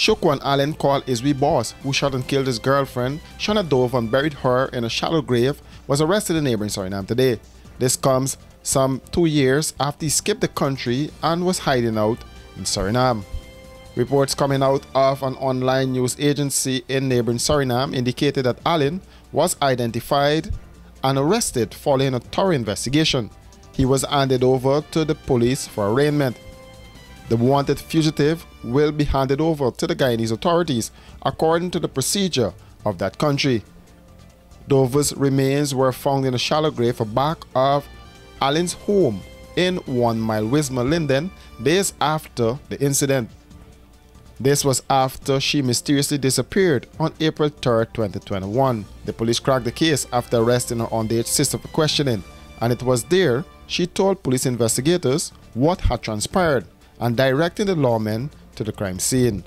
Shukwan Allen called ISWE Boss, who shot and killed his girlfriend, Shana Dover, and buried her in a shallow grave, was arrested in neighboring Suriname today. This comes some two years after he skipped the country and was hiding out in Suriname. Reports coming out of an online news agency in neighboring Suriname indicated that Allen was identified and arrested following a thorough investigation. He was handed over to the police for arraignment. The wanted fugitive will be handed over to the Guyanese authorities according to the procedure of that country. Dover's remains were found in a shallow grave back of Allen's home in one mile Wismar Linden days after the incident. This was after she mysteriously disappeared on April 3, 2021. The police cracked the case after arresting her underage sister for questioning, and it was there she told police investigators what had transpired and directing the lawmen to the crime scene.